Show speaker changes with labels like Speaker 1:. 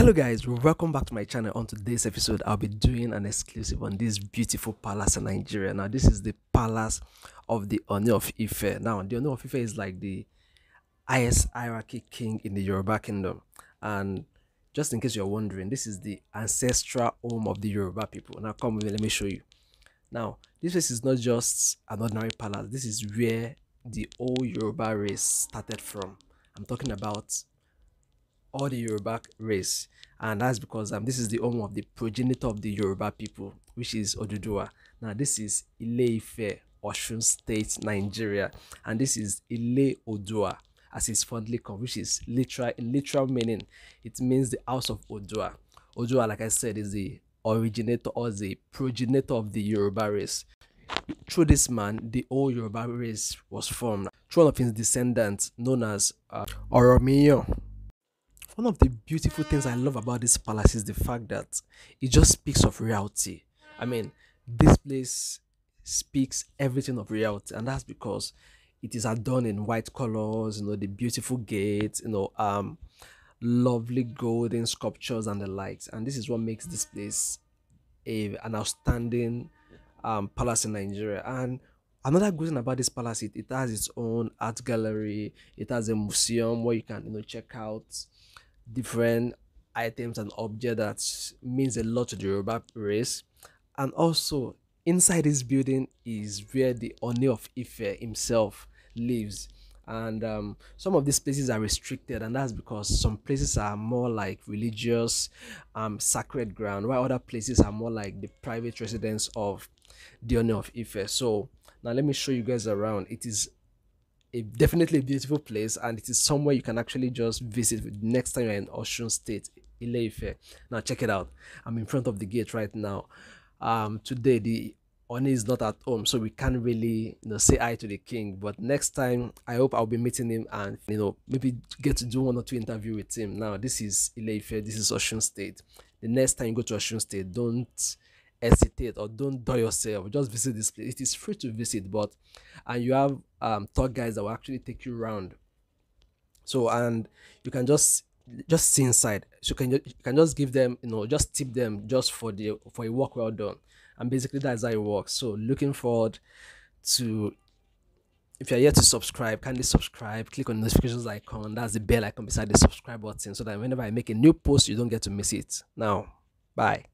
Speaker 1: hello guys. Welcome back to my channel. On today's episode i'll be doing an exclusive on this beautiful palace in nigeria. Now this is the palace of the Ooni of ife. Now the Ooni of ife is like the highest hierarchy king in the yoruba kingdom. And just in case you're wondering this is the ancestral home of the yoruba people. Now come with me. Let me show you. Now this place is not just an ordinary palace. This is where the old yoruba race started from. I'm talking about all the Yoruba race, and that's because um, this is the home of the progenitor of the Yoruba people, which is Oduduwa. Now, this is Ile-Ife, Osun State, Nigeria, and this is Ile Odua, as it's fondly called, which is literal in literal meaning. It means the house of Odua. Odua, like I said, is the originator or the progenitor of the Yoruba race. Through this man, the whole Yoruba race was formed. Through one of his descendants, known as uh, Oromiyo, one of the beautiful things I love about this palace is the fact that it just speaks of reality. I mean, this place speaks everything of reality, and that's because it is adorned in white colors, you know, the beautiful gates, you know, um, lovely golden sculptures and the likes. And this is what makes this place a an outstanding um palace in Nigeria. And another good thing about this palace, it, it has its own art gallery, it has a museum where you can you know check out different items and objects that means a lot to the Yoruba race. And also, inside this building is where the Ooni of Ife himself lives. And um, some of these places are restricted, and that's because some places are more like religious, um, sacred ground, while other places are more like the private residence of the Ooni of Ife. So now let me show you guys around. It is a definitely a beautiful place and it is somewhere you can actually just visit next time you're in Osun State, Ile-Ife. Now check it out. I'm in front of the gate right now. Um, today the Ooni is not at home, so we can't really you know say hi to the king. But next time, I hope I'll be meeting him and you know maybe get to do one or two interview with him. Now this is Ile-Ife, this is Osun State. The next time you go to Osun State, don't hesitate or don't do yourself. Just visit this place. It is free to visit but and you have um tour guides that will actually take you around so and you can just just see inside. So you can you can just give them you know just tip them just for the for a work well done. And basically that's how it works. So looking forward to if you're yet to subscribe kindly subscribe. Click on the notifications icon. That's the bell icon beside the subscribe button so that whenever i make a new post you don't get to miss it. Now bye